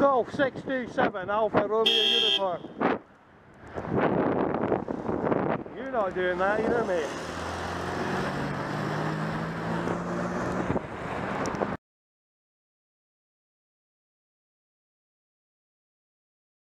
Golf 627 Alpha Romeo Uniform. You're not doing that, you know mate.